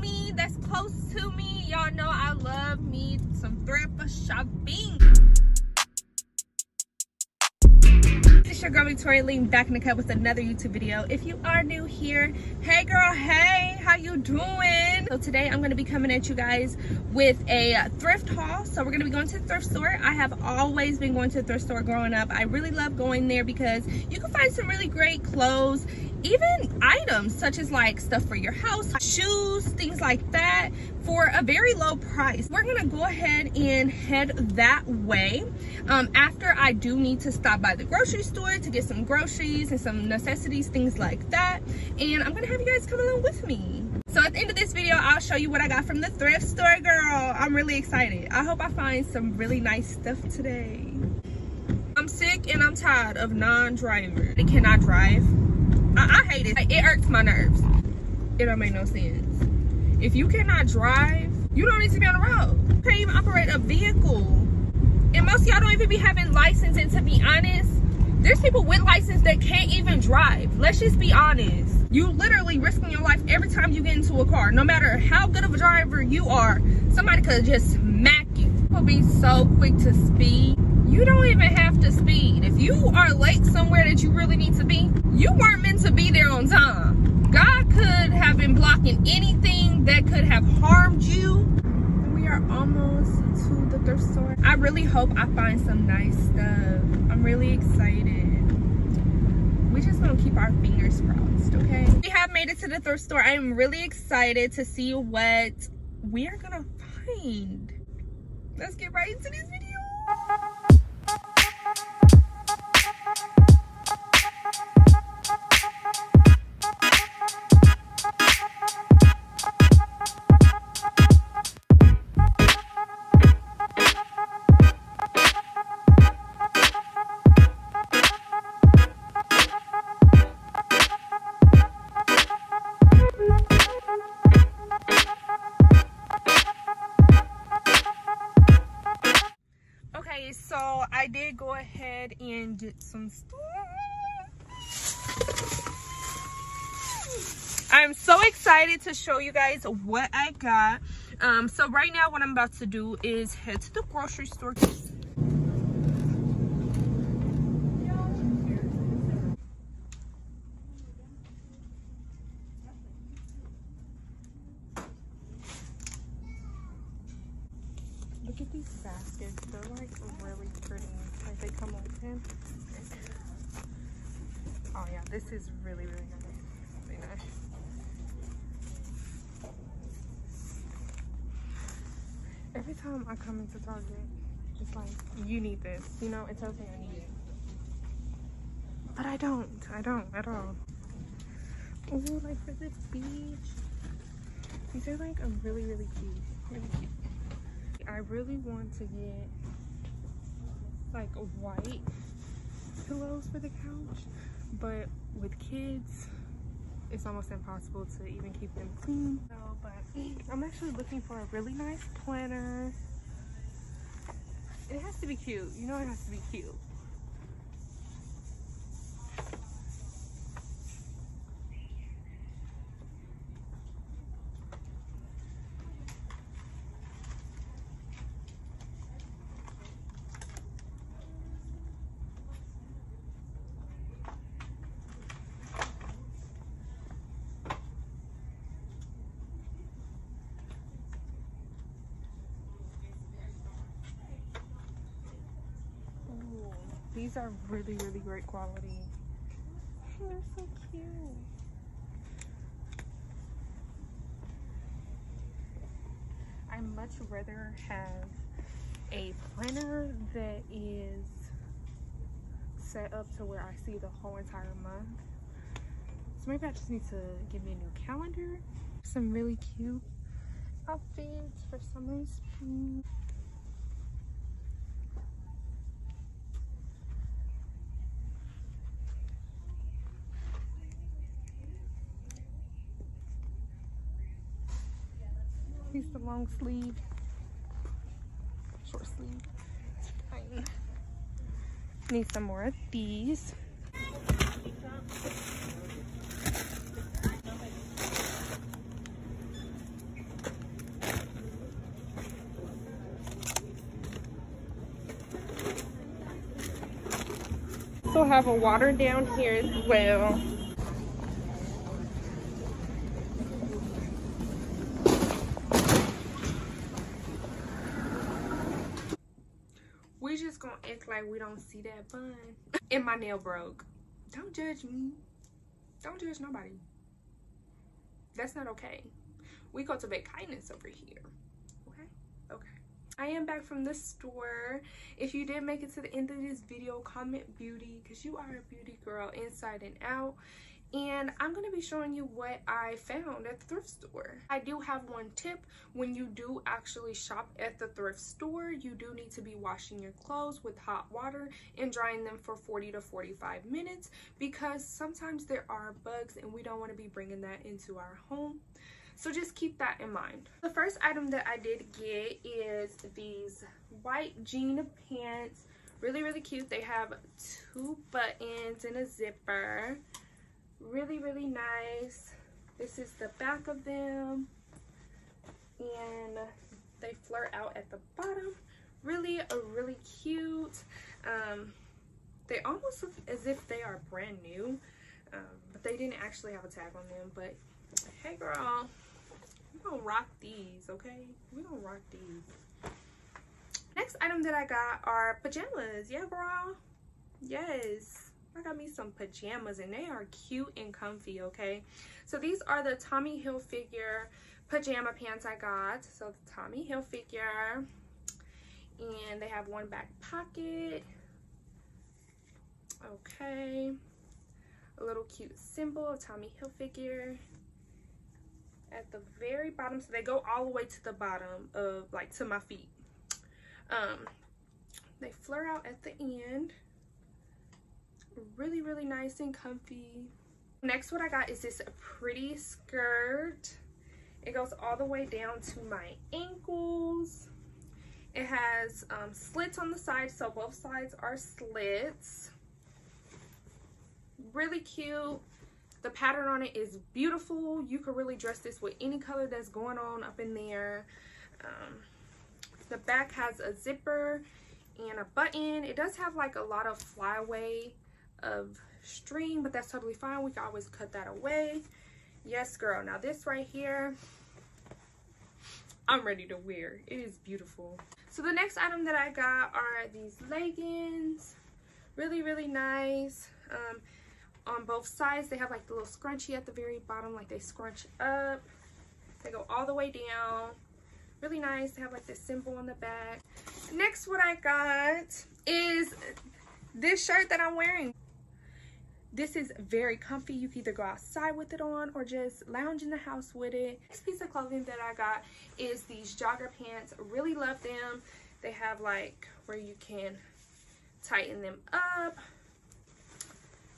me, that's close to me. Y'all know I love me some thrift shopping. It's your girl Victoria Lingg back in the cut with another YouTube video. If you are new here, hey girl, hey, how you doing? So today I'm gonna be coming at you guys with a thrift haul. So we're gonna be going to the thrift store. I have always been going to the thrift store growing up. I really love going there because you can find some really great clothes even items such as like stuff for your house shoes things like that for a very low price. We're gonna go ahead and head that way um, after i do need to stop by the grocery store to get some groceries and some necessities things like that. And i'm gonna have you guys come along with me. So at the end of this video i'll show you what i got from the thrift store girl. I'm really excited. I hope i find some really nice stuff today. I'm sick and i'm tired of non-driver they cannot drive I, I hate it. It irks my nerves. It don't make no sense. If you cannot drive, you don't need to be on the road. You can't even operate a vehicle. And most y'all don't even be having license. And to be honest, there's people with license that can't even drive. Let's just be honest. You literally risking your life every time you get into a car. No matter how good of a driver you are, somebody could just smack you. People be so quick to speed you don't even have to speed. If you are late somewhere that you really need to be, you weren't meant to be there on time. God could have been blocking anything that could have harmed you. We are almost to the thrift store. I really hope I find some nice stuff. I'm really excited. We just gonna keep our fingers crossed, okay? We have made it to the thrift store. I am really excited to see what we are gonna find. Let's get right into this video. So I did go ahead and get some stuff. I'm so excited to show you guys what I got. Um, so right now what I'm about to do is head to the grocery store. Look at these baskets. They're like really pretty. Like they come open. Oh yeah, this is really, really nice. Really nice. Every time I come into Target, it's like, you need this. You know, it tells me I need it. But I don't. I don't at all. Oh, like for the beach. These are like a really, really cute. Really cute. I really want to get like white pillows for the couch, but with kids, it's almost impossible to even keep them clean. So, but I'm actually looking for a really nice planner. It has to be cute. You know it has to be cute. These are really, really great quality. Oh, they're so cute. I much rather have a planner that is set up to where I see the whole entire month. So maybe I just need to give me a new calendar. Some really cute outfits for summer piece of long sleeve, short sleeve. Fine. Need some more of these. also have a water down here as well. Just gonna act like we don't see that bun. and my nail broke. Don't judge me. Don't judge nobody. That's not okay. We cultivate kindness over here. Okay? Okay. I am back from the store. If you did make it to the end of this video, comment beauty because you are a beauty girl inside and out and I'm going to be showing you what I found at the thrift store. I do have one tip. When you do actually shop at the thrift store, you do need to be washing your clothes with hot water and drying them for 40 to 45 minutes because sometimes there are bugs and we don't want to be bringing that into our home. So just keep that in mind. The first item that I did get is these white jean pants. Really, really cute. They have two buttons and a zipper really really nice. This is the back of them. And they flirt out at the bottom. Really really cute um, they almost look as if they are brand new um, but they didn't actually have a tag on them but hey girl we gonna rock these okay? We're gonna rock these. Next item that i got are pajamas. Yeah girl? Yes I got me some pajamas and they are cute and comfy, okay? So these are the Tommy Hilfiger pajama pants I got. So the Tommy Hilfiger. And they have one back pocket. Okay. A little cute symbol of Tommy Hilfiger at the very bottom. So they go all the way to the bottom of like to my feet. Um, they flare out at the end really really nice and comfy. Next what i got is this pretty skirt. It goes all the way down to my ankles. It has um, slits on the sides so both sides are slits. Really cute. The pattern on it is beautiful. You could really dress this with any color that's going on up in there. Um, the back has a zipper and a button. It does have like a lot of flyaway of string, but that's totally fine. We can always cut that away. Yes, girl. Now this right here, I'm ready to wear. It is beautiful. So the next item that I got are these leggings. Really, really nice. Um, on both sides, they have like the little scrunchie at the very bottom, like they scrunch up. They go all the way down. Really nice. They have like this symbol on the back. Next, what I got is this shirt that I'm wearing. This is very comfy. You can either go outside with it on or just lounge in the house with it. Next piece of clothing that I got is these jogger pants. Really love them. They have like where you can tighten them up.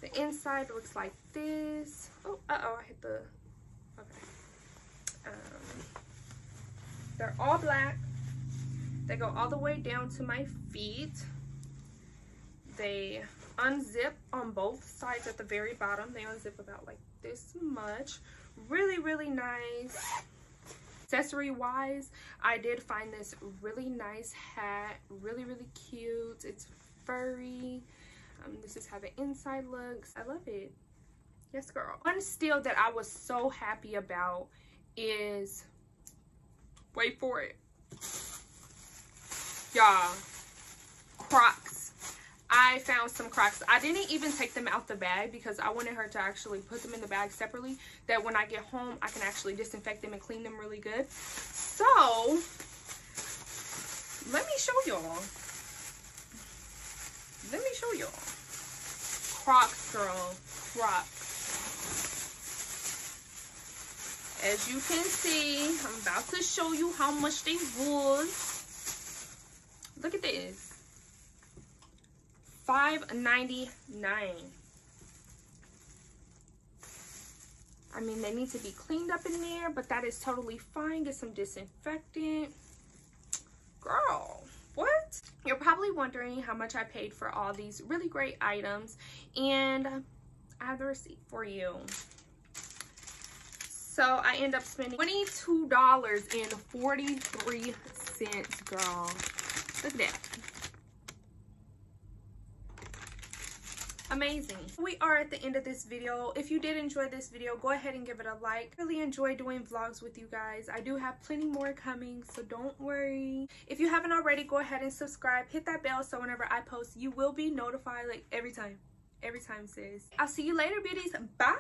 The inside looks like this. Oh, uh-oh, I hit the, okay. Um, they're all black. They go all the way down to my feet. They unzip on both sides at the very bottom. They unzip about like this much. Really, really nice. Accessory wise, I did find this really nice hat. Really, really cute. It's furry. Um, this is how the inside looks. I love it. Yes, girl. One steal that I was so happy about is, wait for it. Y'all, Crocs I found some Crocs. I didn't even take them out the bag because I wanted her to actually put them in the bag separately. That when I get home, I can actually disinfect them and clean them really good. So, let me show y'all. Let me show y'all. Crocs, girl. Crocs. As you can see, I'm about to show you how much they was. Look at this. $5.99. I mean, they need to be cleaned up in there, but that is totally fine. Get some disinfectant. Girl, what? You're probably wondering how much I paid for all these really great items, and I have the receipt for you. So I end up spending $22.43, girl. Look at that. Amazing. We are at the end of this video. If you did enjoy this video go ahead and give it a like. Really enjoy doing vlogs with you guys. I do have plenty more coming so don't worry. If you haven't already go ahead and subscribe. Hit that bell so whenever i post you will be notified like every time. Every time sis. I'll see you later beauties. Bye